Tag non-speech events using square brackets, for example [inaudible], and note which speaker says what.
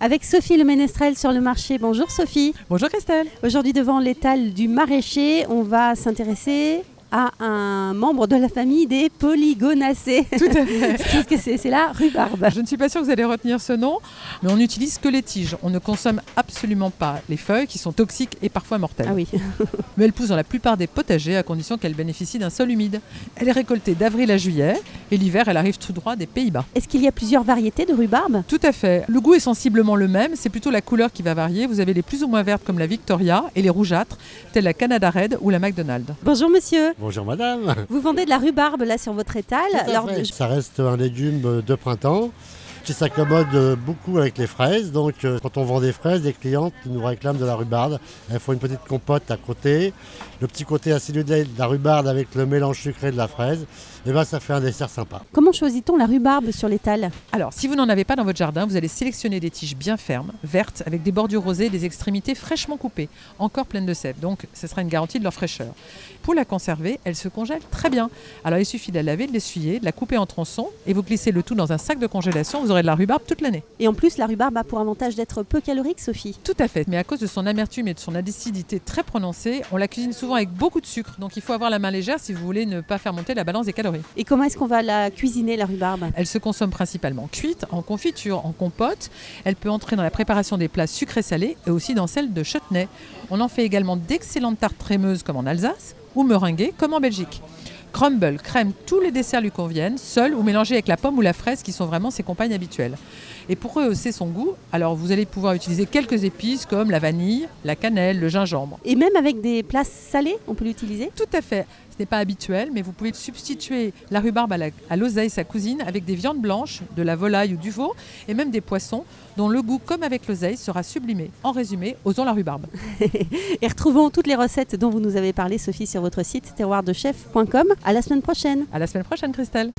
Speaker 1: avec Sophie Le Ménestrel sur le marché. Bonjour Sophie.
Speaker 2: Bonjour Christelle.
Speaker 1: Aujourd'hui devant l'étal du maraîcher, on va s'intéresser à un membre de la famille des polygonacées.
Speaker 2: Tout à fait. [laughs]
Speaker 1: Qu'est-ce que c'est C'est la rhubarbe.
Speaker 2: Je ne suis pas sûre que vous allez retenir ce nom, mais on n'utilise que les tiges. On ne consomme absolument pas les feuilles qui sont toxiques et parfois mortelles.
Speaker 1: Ah oui. [laughs]
Speaker 2: Mais elle pousse dans la plupart des potagers à condition qu'elle bénéficie d'un sol humide. Elle est récoltée d'avril à juillet et l'hiver, elle arrive tout droit des Pays-Bas.
Speaker 1: Est-ce qu'il y a plusieurs variétés de rhubarbe?
Speaker 2: Tout à fait. Le goût est sensiblement le même, c'est plutôt la couleur qui va varier. Vous avez les plus ou moins vertes comme la Victoria et les rougeâtres, telles la Canada Red ou la McDonald.
Speaker 1: Bonjour monsieur.
Speaker 3: Bonjour madame.
Speaker 1: Vous vendez de la rhubarbe là sur votre étal. Alors, je-
Speaker 3: Ça reste un légume de printemps qui s'accommode euh, beaucoup avec les fraises. Donc euh, quand on vend des fraises, les clientes nous réclament de la rhubarbe. Elles font une petite compote à côté. Le petit côté acidulé de la rhubarbe avec le mélange sucré de la fraise, et ben ça fait un dessert sympa.
Speaker 1: Comment choisit-on la rhubarbe sur l'étal
Speaker 2: Alors, si vous n'en avez pas dans votre jardin, vous allez sélectionner des tiges bien fermes, vertes, avec des bordures rosées et des extrémités fraîchement coupées, encore pleines de sève. Donc, ce sera une garantie de leur fraîcheur. Pour la conserver, elle se congèle très bien. Alors, il suffit de la laver, de l'essuyer, de la couper en tronçons et vous glissez le tout dans un sac de congélation. Vous aurez de la rhubarbe toute l'année.
Speaker 1: Et en plus, la rhubarbe a pour avantage d'être peu calorique, Sophie.
Speaker 2: Tout à fait. Mais à cause de son amertume et de son acidité très prononcée, on la cuisine souvent avec beaucoup de sucre. Donc, il faut avoir la main légère si vous voulez ne pas faire monter la balance des calories.
Speaker 1: Et comment est-ce qu'on va la cuisiner, la rhubarbe?
Speaker 2: Elle se consomme principalement cuite, en confiture, en compote. Elle peut entrer dans la préparation des plats sucrés salés et aussi dans celle de chutney. On en fait également d'excellentes tartes crémeuses comme en Alsace ou meringuées comme en Belgique. Crumble, crème, tous les desserts lui conviennent, seuls ou mélangés avec la pomme ou la fraise qui sont vraiment ses compagnes habituelles. Et pour rehausser son goût, alors vous allez pouvoir utiliser quelques épices comme la vanille, la cannelle, le gingembre.
Speaker 1: Et même avec des plats salés, on peut l'utiliser?
Speaker 2: Tout à fait. Ce n'est pas habituel, mais vous pouvez substituer la rhubarbe à l'oseille, sa cousine, avec des viandes blanches, de la volaille ou du veau, et même des poissons, dont le goût, comme avec l'oseille, sera sublimé. En résumé, osons la rhubarbe. [laughs]
Speaker 1: Et retrouvons toutes les recettes dont vous nous avez parlé, Sophie, sur votre site terroirdechef.com. À la semaine prochaine.
Speaker 2: À la semaine prochaine, Christelle.